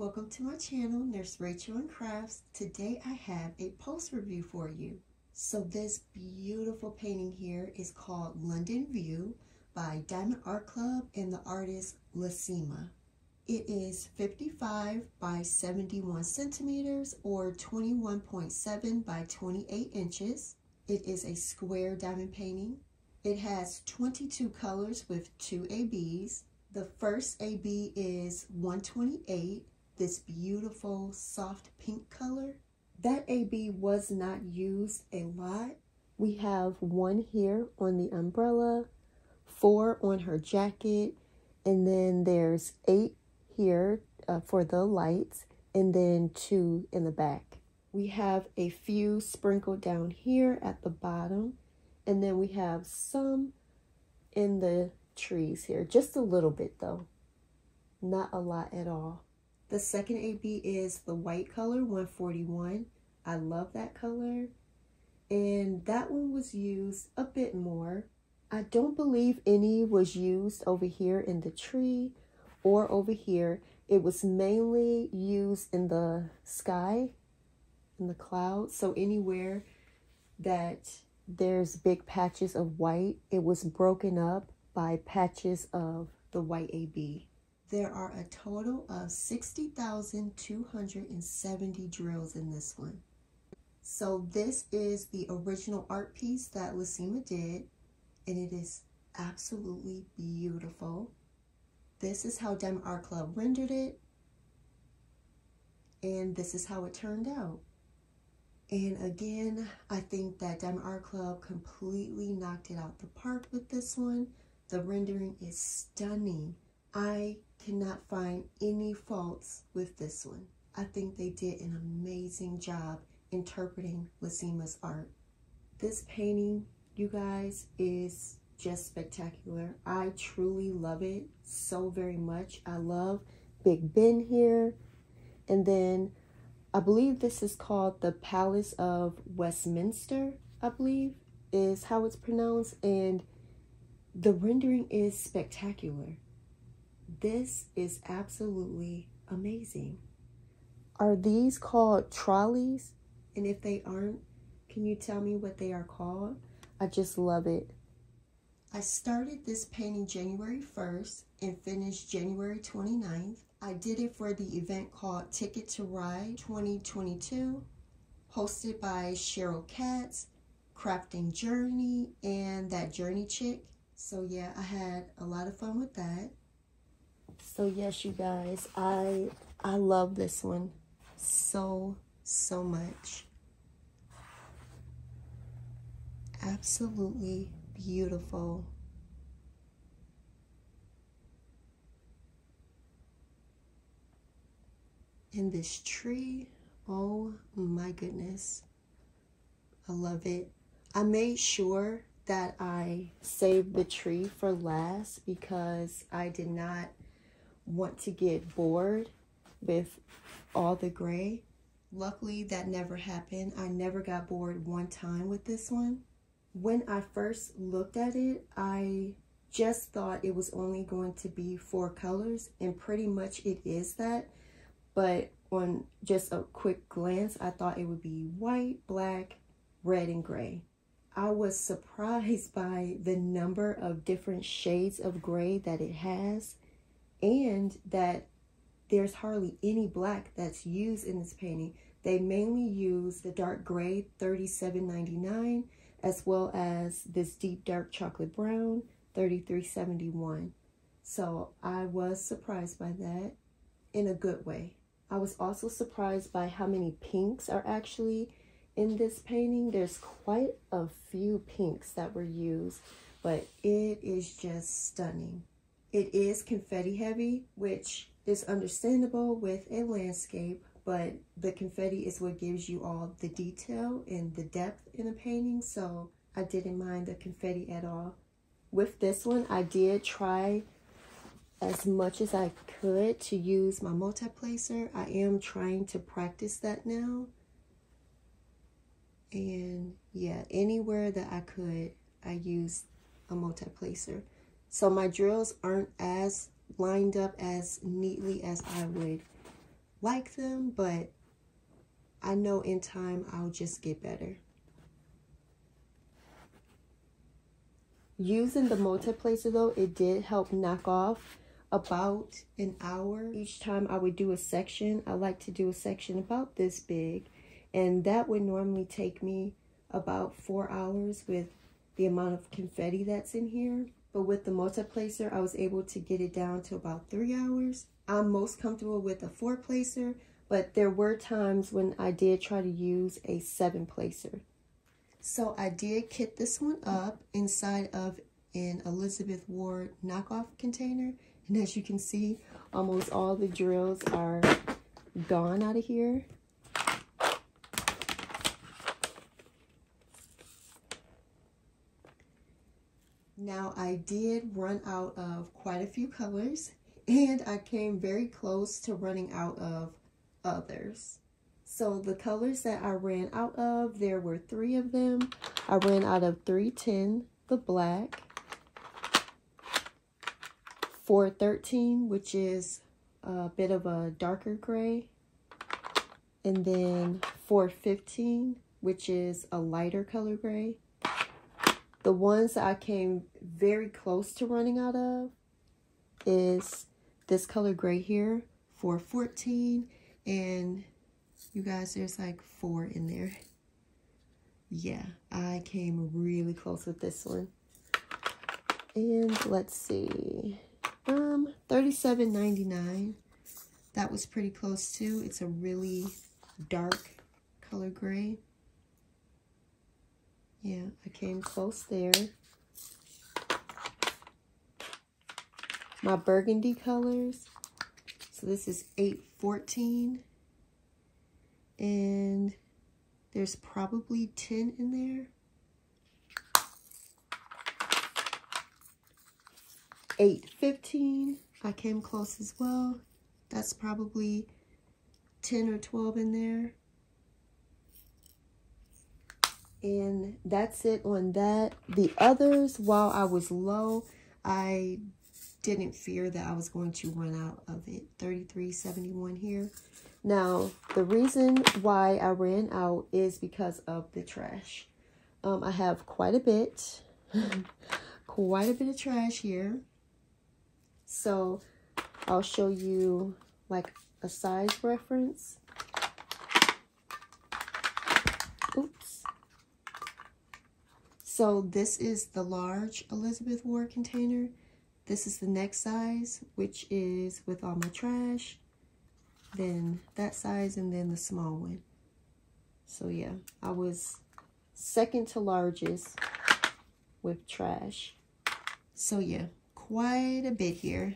welcome to my channel, Nurse Rachel and Crafts. Today I have a post review for you. So this beautiful painting here is called London View by Diamond Art Club and the artist Lisima. It is 55 by 71 centimeters or 21.7 by 28 inches. It is a square diamond painting. It has 22 colors with two ABs. The first AB is 128, this beautiful soft pink color. That AB was not used a lot. We have one here on the umbrella, four on her jacket, and then there's eight here uh, for the lights, and then two in the back. We have a few sprinkled down here at the bottom, and then we have some in the trees here. Just a little bit though. Not a lot at all. The second AB is the white color, 141. I love that color. And that one was used a bit more. I don't believe any was used over here in the tree or over here. It was mainly used in the sky, in the clouds. So anywhere that there's big patches of white, it was broken up by patches of the white AB. There are a total of 60,270 drills in this one. So this is the original art piece that Lisima did, and it is absolutely beautiful. This is how Diamond Art Club rendered it, and this is how it turned out. And again, I think that Diamond Art Club completely knocked it out the park with this one. The rendering is stunning. I cannot find any faults with this one. I think they did an amazing job interpreting Lisima's art. This painting, you guys, is just spectacular. I truly love it so very much. I love Big Ben here. And then I believe this is called the Palace of Westminster, I believe is how it's pronounced. And the rendering is spectacular. This is absolutely amazing. Are these called trolleys? And if they aren't, can you tell me what they are called? I just love it. I started this painting January 1st and finished January 29th. I did it for the event called Ticket to Ride 2022, hosted by Cheryl Katz, Crafting Journey, and that Journey chick. So yeah, I had a lot of fun with that. So yes, you guys, I I love this one so so much. Absolutely beautiful. And this tree, oh my goodness. I love it. I made sure that I saved the tree for last because I did not want to get bored with all the gray. Luckily, that never happened. I never got bored one time with this one. When I first looked at it, I just thought it was only going to be four colors, and pretty much it is that. But on just a quick glance, I thought it would be white, black, red, and gray. I was surprised by the number of different shades of gray that it has and that there's hardly any black that's used in this painting. They mainly use the dark gray 37.99 as well as this deep dark chocolate brown 33.71. So I was surprised by that in a good way. I was also surprised by how many pinks are actually in this painting. There's quite a few pinks that were used, but it is just stunning. It is confetti heavy, which is understandable with a landscape, but the confetti is what gives you all the detail and the depth in a painting, so I didn't mind the confetti at all. With this one, I did try as much as I could to use my multi-placer. I am trying to practice that now. And yeah, anywhere that I could, I used a multi-placer. So my drills aren't as lined up as neatly as I would like them, but I know in time I'll just get better. Using the multiplacer though, it did help knock off about an hour. Each time I would do a section, I like to do a section about this big. And that would normally take me about four hours with the amount of confetti that's in here. But with the multiplacer, I was able to get it down to about three hours. I'm most comfortable with a four placer, but there were times when I did try to use a seven placer. So I did kit this one up inside of an Elizabeth Ward knockoff container. And as you can see, almost all the drills are gone out of here. Now I did run out of quite a few colors and I came very close to running out of others. So the colors that I ran out of, there were three of them. I ran out of 310, the black, 413, which is a bit of a darker gray. And then 415, which is a lighter color gray. The ones I came very close to running out of is this color gray here, 414. And you guys, there's like four in there. Yeah, I came really close with this one. And let's see. Um, thirty-seven ninety-nine. That was pretty close too. It's a really dark color gray. Yeah, I came close there. My burgundy colors. So this is 814. And there's probably 10 in there. 815, I came close as well. That's probably 10 or 12 in there. And that's it on that. The others, while I was low, I didn't fear that I was going to run out of it. 3371 here. Now, the reason why I ran out is because of the trash. Um, I have quite a bit, quite a bit of trash here. So I'll show you like a size reference. So this is the large Elizabeth Ward container. This is the next size, which is with all my trash. Then that size and then the small one. So yeah, I was second to largest with trash. So yeah, quite a bit here.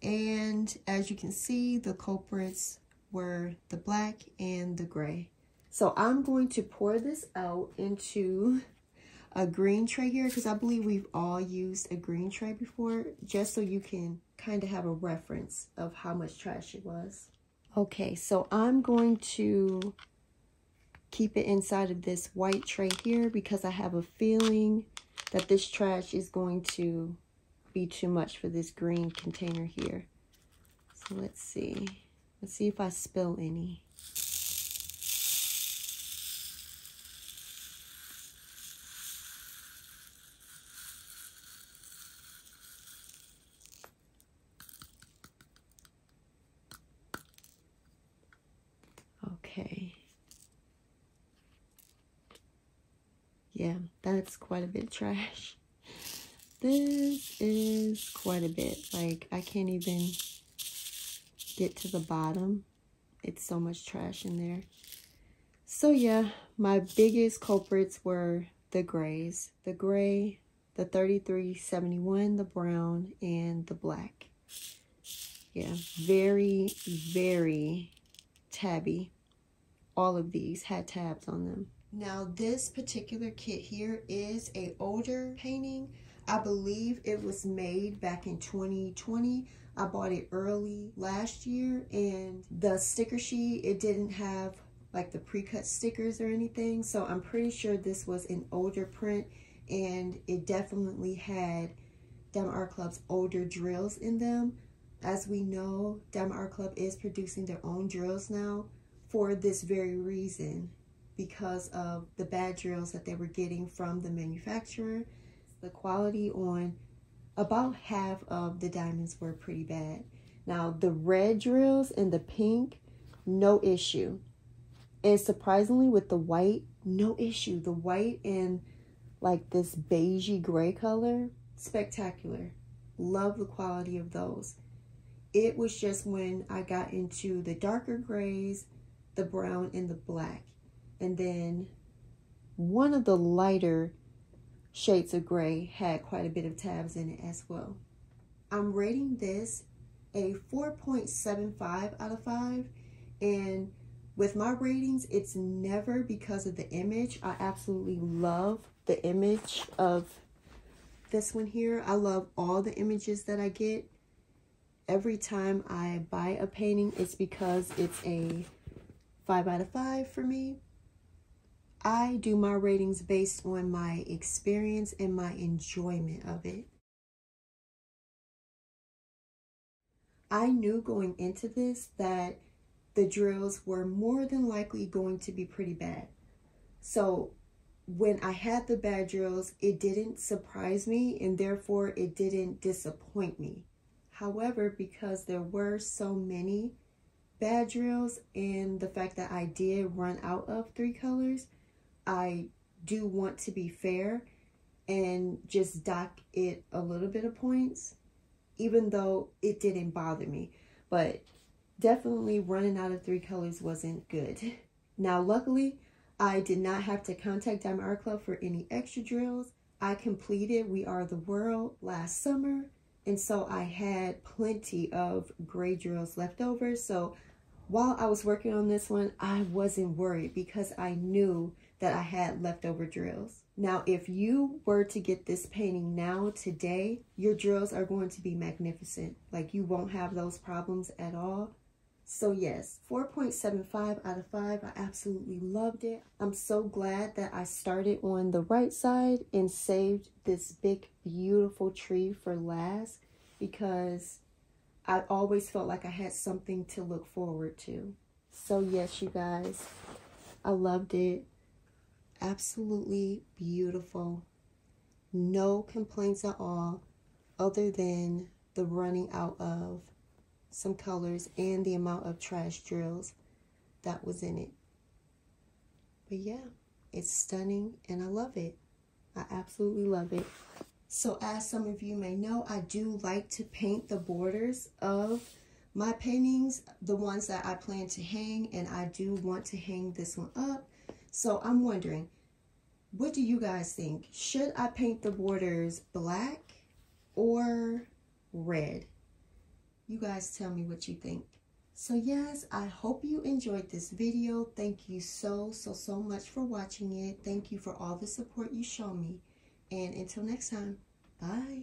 And as you can see, the culprits were the black and the gray. So I'm going to pour this out into a green tray here because I believe we've all used a green tray before just so you can kind of have a reference of how much trash it was. Okay, so I'm going to keep it inside of this white tray here because I have a feeling that this trash is going to be too much for this green container here. So let's see. Let's see if I spill any. Okay. Yeah, that's quite a bit trash. This is quite a bit. Like, I can't even get to the bottom. It's so much trash in there. So, yeah, my biggest culprits were the grays. The gray, the 3371, the brown, and the black. Yeah, very, very tabby. All of these had tabs on them. Now, this particular kit here is a older painting. I believe it was made back in 2020. I bought it early last year and the sticker sheet, it didn't have like the pre-cut stickers or anything. So I'm pretty sure this was an older print and it definitely had Diamond Art Club's older drills in them. As we know, Diamond Art Club is producing their own drills now for this very reason because of the bad drills that they were getting from the manufacturer. The quality on about half of the diamonds were pretty bad. Now, the red drills and the pink, no issue. And surprisingly, with the white, no issue. The white and like this beigey gray color, spectacular. Love the quality of those. It was just when I got into the darker grays, the brown, and the black. And then one of the lighter shades of gray had quite a bit of tabs in it as well. I'm rating this a 4.75 out of 5 and with my ratings it's never because of the image. I absolutely love the image of this one here. I love all the images that I get. Every time I buy a painting it's because it's a 5 out of 5 for me I do my ratings based on my experience and my enjoyment of it I knew going into this that the drills were more than likely going to be pretty bad. So when I had the bad drills, it didn't surprise me and therefore it didn't disappoint me. However, because there were so many bad drills and the fact that I did run out of three colors, I do want to be fair and just dock it a little bit of points even though it didn't bother me. But definitely running out of three colors wasn't good. Now, luckily, I did not have to contact Diamond Art Club for any extra drills. I completed We Are the World last summer, and so I had plenty of gray drills left over. So while I was working on this one, I wasn't worried because I knew that I had leftover drills. Now, if you were to get this painting now, today, your drills are going to be magnificent. Like, you won't have those problems at all. So yes, 4.75 out of 5. I absolutely loved it. I'm so glad that I started on the right side and saved this big, beautiful tree for last because I always felt like I had something to look forward to. So yes, you guys, I loved it absolutely beautiful. No complaints at all other than the running out of some colors and the amount of trash drills that was in it. But yeah, it's stunning and I love it. I absolutely love it. So as some of you may know, I do like to paint the borders of my paintings, the ones that I plan to hang, and I do want to hang this one up so I'm wondering, what do you guys think? Should I paint the borders black or red? You guys tell me what you think. So yes, I hope you enjoyed this video. Thank you so, so, so much for watching it. Thank you for all the support you show me. And until next time, bye.